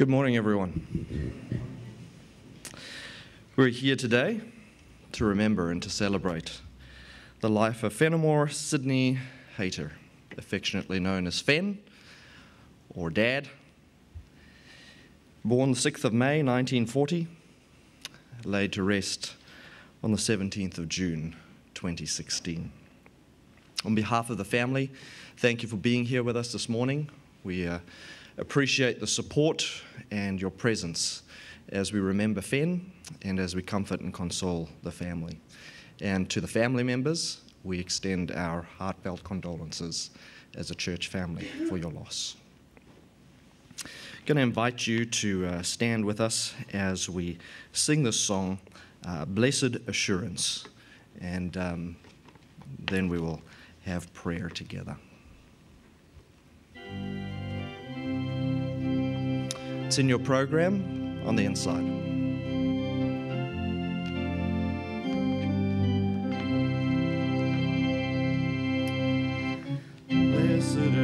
Good morning, everyone. We're here today to remember and to celebrate the life of Fenimore Sydney Hayter, affectionately known as Fen or Dad. Born the 6th of May 1940, laid to rest on the 17th of June 2016. On behalf of the family, thank you for being here with us this morning. We uh, appreciate the support and your presence as we remember Fen and as we comfort and console the family. And to the family members, we extend our heartfelt condolences as a church family for your loss. I'm going to invite you to uh, stand with us as we sing this song, uh, Blessed Assurance, and um, then we will have prayer together. It's in your program on the inside. Blessed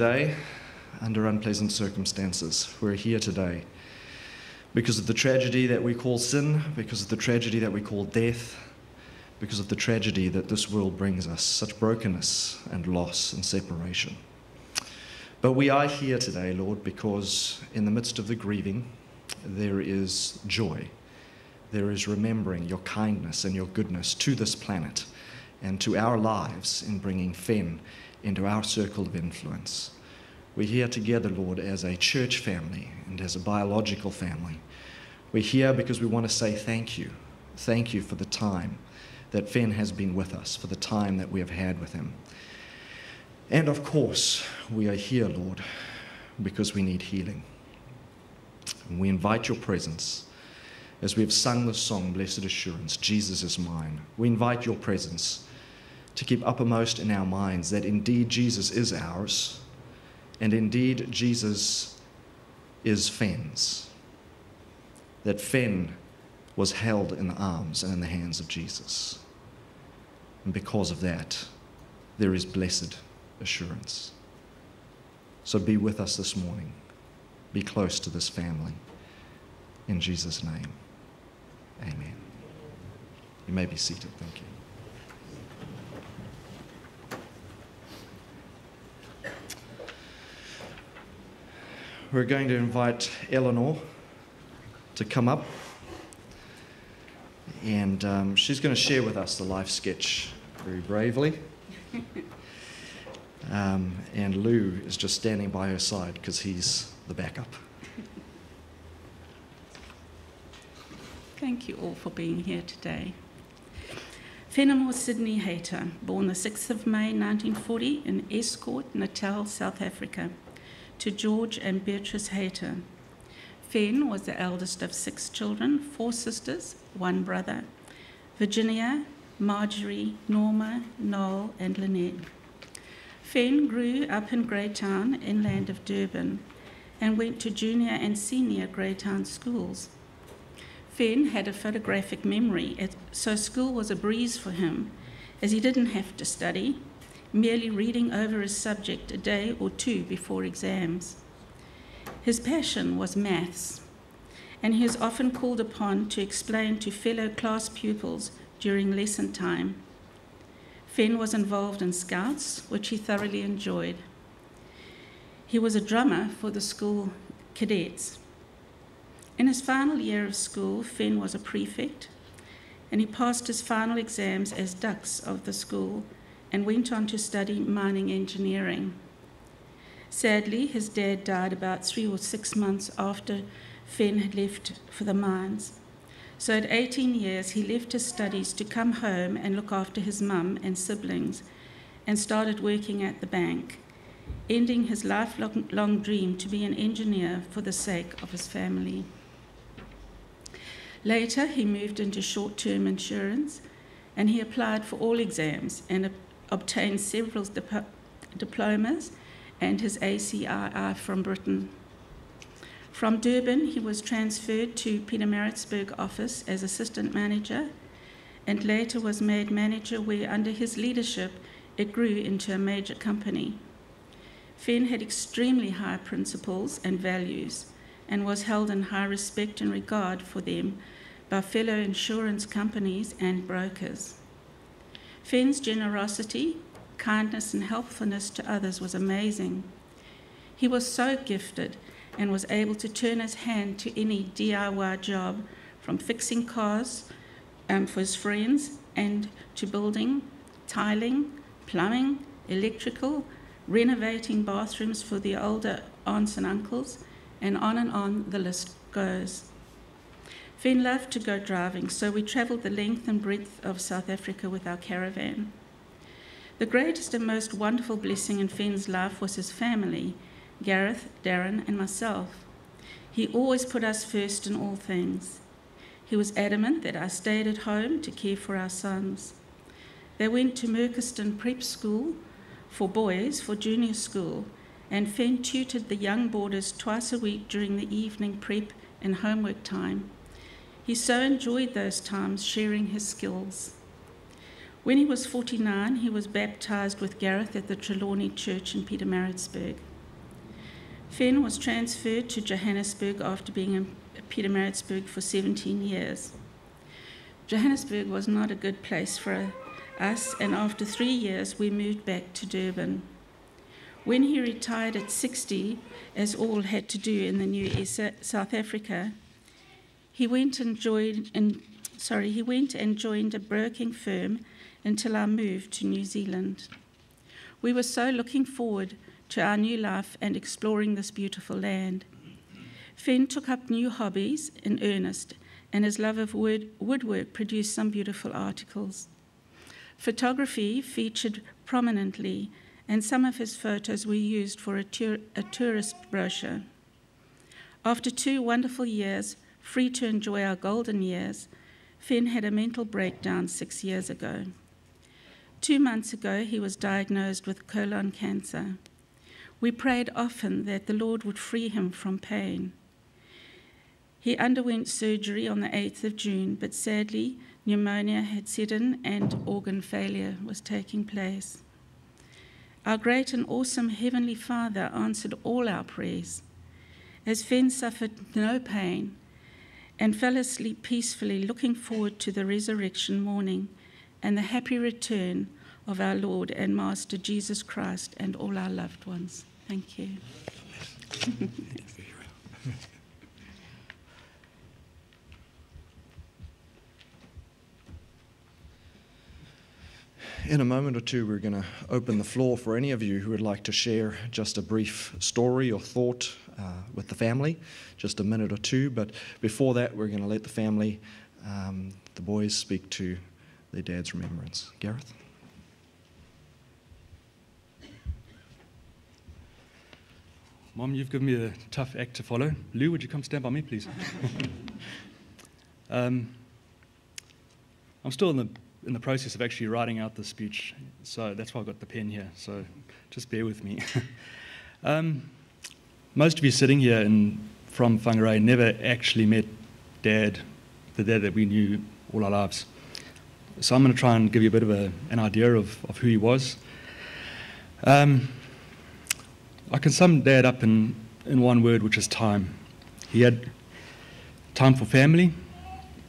today under unpleasant circumstances. We're here today because of the tragedy that we call sin, because of the tragedy that we call death, because of the tragedy that this world brings us such brokenness and loss and separation. But we are here today, Lord, because in the midst of the grieving, there is joy. There is remembering your kindness and your goodness to this planet and to our lives in bringing Fen into our circle of influence. We're here together, Lord, as a church family and as a biological family. We're here because we want to say thank you. Thank you for the time that Fen has been with us, for the time that we have had with him. And of course, we are here, Lord, because we need healing. And we invite your presence as we have sung the song, Blessed Assurance, Jesus is mine. We invite your presence to keep uppermost in our minds that indeed Jesus is ours, and indeed Jesus is Fen's. That Fen was held in the arms and in the hands of Jesus. And because of that, there is blessed assurance. So be with us this morning. Be close to this family. In Jesus' name, amen. You may be seated. Thank you. We're going to invite Eleanor to come up, and um, she's going to share with us the life sketch very bravely. Um, and Lou is just standing by her side because he's the backup. Thank you all for being here today. Fenimore Sydney Hayter, born the 6th of May 1940 in Estcourt, Natal, South Africa, to George and Beatrice Hayter. Fen was the eldest of six children, four sisters, one brother. Virginia, Marjorie, Norma, Noel, and Lynette. Fen grew up in Greytown, inland of Durban, and went to junior and senior Greytown schools. Fen had a photographic memory, so school was a breeze for him, as he didn't have to study, merely reading over his subject a day or two before exams. His passion was maths, and he was often called upon to explain to fellow class pupils during lesson time Fen was involved in Scouts, which he thoroughly enjoyed. He was a drummer for the school cadets. In his final year of school, Fen was a prefect, and he passed his final exams as dux of the school and went on to study mining engineering. Sadly, his dad died about three or six months after Fen had left for the mines. So at 18 years, he left his studies to come home and look after his mum and siblings and started working at the bank, ending his lifelong dream to be an engineer for the sake of his family. Later, he moved into short term insurance and he applied for all exams and obtained several dip- diplomas and his ACII from Britain. From Durban, he was transferred to Pietermaritzburg office as assistant manager and later was made manager where under his leadership it grew into a major company. Fen had extremely high principles and values and was held in high respect and regard for them by fellow insurance companies and brokers. Fen's generosity, kindness, and helpfulness to others was amazing. He was so gifted and was able to turn his hand to any DIY job, from fixing cars um, for his friends and to building, tiling, plumbing, electrical, renovating bathrooms for the older aunts and uncles, and on and on the list goes. Fen loved to go driving, so we travelled the length and breadth of South Africa with our caravan. The greatest and most wonderful blessing in Fen's life was his family Gareth, Darren, and myself. He always put us first in all things. He was adamant that I stayed at home to care for our sons. They went to Merchiston Prep School for boys for junior school, and Fen tutored the young boarders twice a week during the evening prep and homework time. He so enjoyed those times sharing his skills. When he was 49, he was baptized with Gareth at the Trelawney Church in Pietermaritzburg. Fen was transferred to Johannesburg after being in Pietermaritzburg for 17 years. Johannesburg was not a good place for us, and after three years, we moved back to Durban. When he retired at 60, as all had to do in the new South Africa, he went and joined, sorry, he went and joined a broking firm until our move to New Zealand. We were so looking forward to our new life and exploring this beautiful land. Fen took up new hobbies in earnest, and his love of wood, woodwork produced some beautiful articles. Photography featured prominently, and some of his photos were used for a, a tourist brochure. After two wonderful years, free to enjoy our golden years, Fen had a mental breakdown six years ago. Two months ago, he was diagnosed with colon cancer. We prayed often that the Lord would free him from pain. He underwent surgery on the 8th of June, but sadly, pneumonia had set in and organ failure was taking place. Our great and awesome Heavenly Father answered all our prayers. As Fen suffered no pain and fell asleep peacefully, looking forward to the resurrection morning and the happy return of our Lord and Master Jesus Christ and all our loved ones. Thank you. In a moment or two, we're going to open the floor for any of you who would like to share just a brief story or thought uh, with the family, just a minute or two. But before that, we're going to let the family, um, the boys, speak to their dad's remembrance. Gareth? Mom, you've given me a tough act to follow. Lou, would you come stand by me, please? um, I'm still in the in the process of actually writing out the speech, so that's why I've got the pen here. So just bear with me. um, most of you sitting here in, from Whangarei never actually met Dad, the dad that we knew all our lives. So I'm going to try and give you a bit of a, an idea of, of who he was. Um, I can sum Dad up in, in one word, which is time. He had time for family,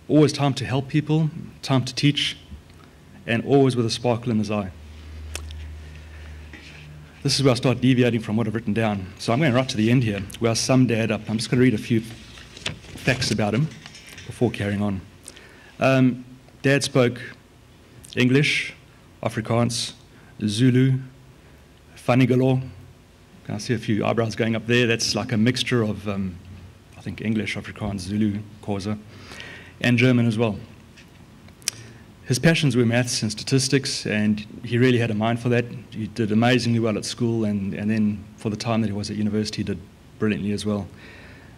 always time to help people, time to teach, and always with a sparkle in his eye. This is where I start deviating from what I've written down. So I'm going right to the end here, where I sum Dad up. I'm just going to read a few facts about him before carrying on. Um, Dad spoke English, Afrikaans, Zulu, Fanagalo. Can I see a few eyebrows going up there? That's like a mixture of, um, I think, English, Afrikaans, Zulu, Xhosa, and German as well his passions were maths and statistics, and he really had a mind for that. He did amazingly well at school, and, and then for the time that he was at university, he did brilliantly as well.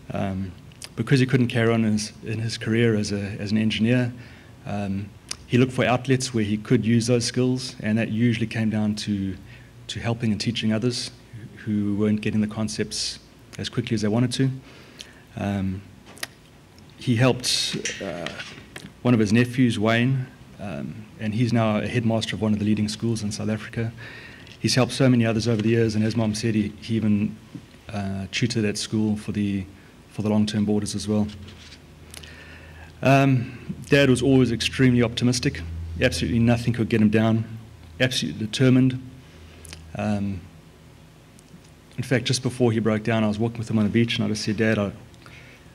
Um, because he couldn't carry on in his, in his career as, a, as an engineer, um, he looked for outlets where he could use those skills, and that usually came down to, to helping and teaching others who weren't getting the concepts as quickly as they wanted to. Um, he helped uh, one of his nephews, Wayne, um, and he's now a headmaster of one of the leading schools in South Africa. He's helped so many others over the years, and as Mom said, he, he even uh, tutored at school for the, for the long term boarders as well. Um, Dad was always extremely optimistic. Absolutely nothing could get him down. Absolutely determined. Um, in fact, just before he broke down, I was walking with him on the beach, and I just said, Dad, I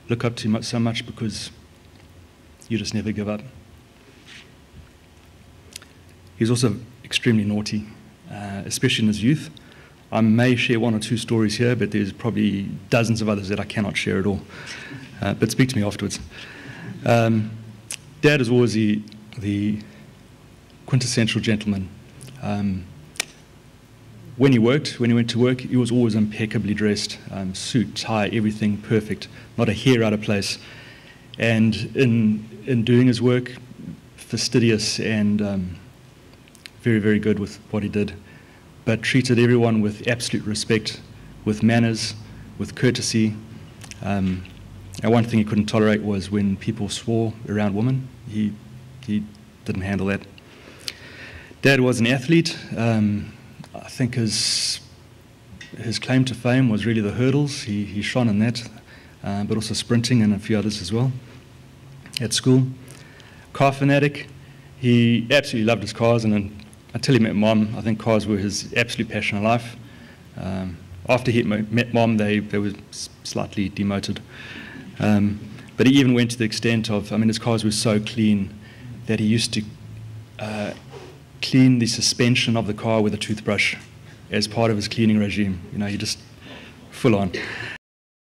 look up to you so much because you just never give up. He's also extremely naughty, uh, especially in his youth. I may share one or two stories here, but there's probably dozens of others that I cannot share at all. Uh, but speak to me afterwards. Um, Dad is always the, the quintessential gentleman. Um, when he worked, when he went to work, he was always impeccably dressed, um, suit, tie, everything perfect, not a hair out of place. And in, in doing his work, fastidious and um, very, very good with what he did, but treated everyone with absolute respect, with manners, with courtesy. Um, and one thing he couldn't tolerate was when people swore around women. He, he didn't handle that. Dad was an athlete. Um, I think his, his claim to fame was really the hurdles. He, he shone in that, uh, but also sprinting and a few others as well at school. Car fanatic. He absolutely loved his cars and until he met mom, I think cars were his absolute passion in life. Um, after he met mom, they, they were slightly demoted. Um, but he even went to the extent of, I mean, his cars were so clean that he used to uh, clean the suspension of the car with a toothbrush as part of his cleaning regime. You know, he just full on.